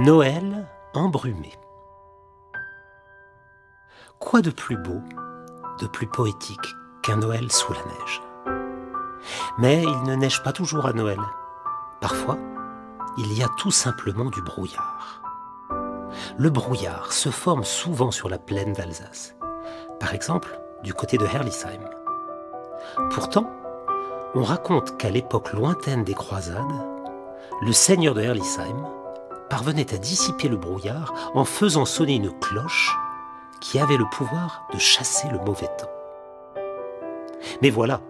Noël embrumé. Quoi de plus beau, de plus poétique qu'un Noël sous la neige? Mais il ne neige pas toujours à Noël. Parfois, il y a tout simplement du brouillard. Le brouillard se forme souvent sur la plaine d'Alsace, par exemple du côté de Herlisheim. Pourtant, on raconte qu'à l'époque lointaine des croisades, le seigneur de Herlisheim parvenait à dissiper le brouillard en faisant sonner une cloche qui avait le pouvoir de chasser le mauvais temps. Mais voilà,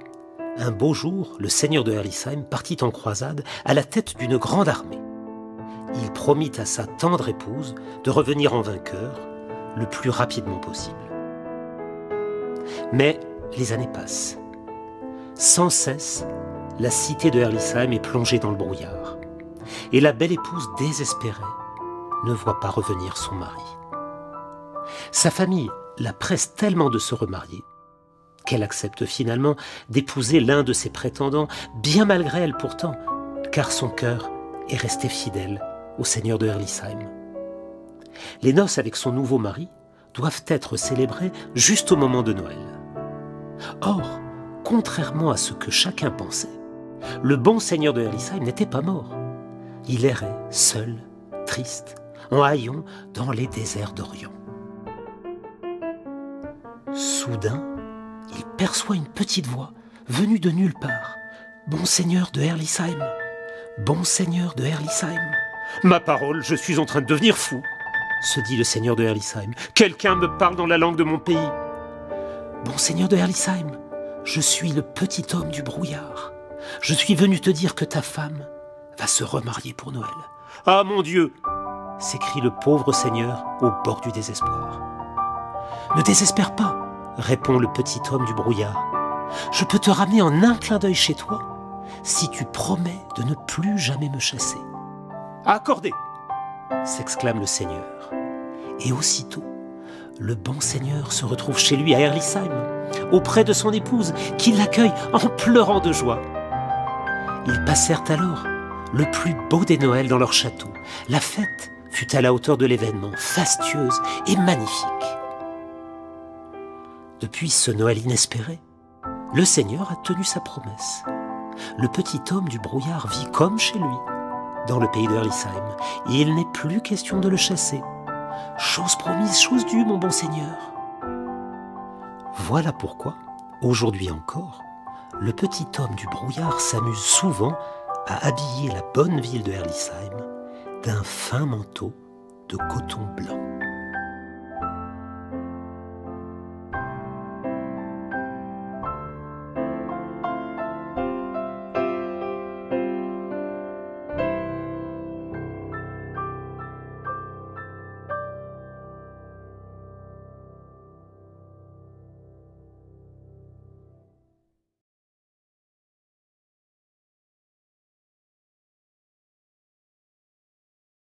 un beau jour, le seigneur de Herlisheim partit en croisade à la tête d'une grande armée. Il promit à sa tendre épouse de revenir en vainqueur le plus rapidement possible. Mais les années passent. Sans cesse, la cité de Herlisheim est plongée dans le brouillard et la belle épouse désespérée ne voit pas revenir son mari. Sa famille la presse tellement de se remarier qu'elle accepte finalement d'épouser l'un de ses prétendants, bien malgré elle pourtant, car son cœur est resté fidèle au seigneur de Herlisheim. Les noces avec son nouveau mari doivent être célébrées juste au moment de Noël. Or, contrairement à ce que chacun pensait, le bon seigneur de Herlisheim n'était pas mort il errait seul, triste, en haillons dans les déserts d'Orient. Soudain, il perçoit une petite voix venue de nulle part. Bon seigneur de Herlisheim, bon seigneur de Herlisheim. Ma parole, je suis en train de devenir fou, se dit le seigneur de Herlisheim. Quelqu'un me parle dans la langue de mon pays. Bon seigneur de Herlisheim, je suis le petit homme du brouillard. Je suis venu te dire que ta femme, va se remarier pour Noël. Ah mon Dieu s'écrie le pauvre seigneur au bord du désespoir. Ne désespère pas, répond le petit homme du brouillard. Je peux te ramener en un clin d'œil chez toi si tu promets de ne plus jamais me chasser. Accordé s'exclame le seigneur. Et aussitôt, le bon seigneur se retrouve chez lui à Herlisheim, auprès de son épouse, qui l'accueille en pleurant de joie. Ils passèrent alors le plus beau des Noëls dans leur château. La fête fut à la hauteur de l'événement, fastueuse et magnifique. Depuis ce Noël inespéré, le Seigneur a tenu sa promesse. Le petit homme du brouillard vit comme chez lui, dans le pays de Herlisheim, et il n'est plus question de le chasser. Chose promise, chose due, mon bon Seigneur. Voilà pourquoi, aujourd'hui encore, le petit homme du brouillard s'amuse souvent a habillé la bonne ville de Herlisheim d'un fin manteau de coton blanc.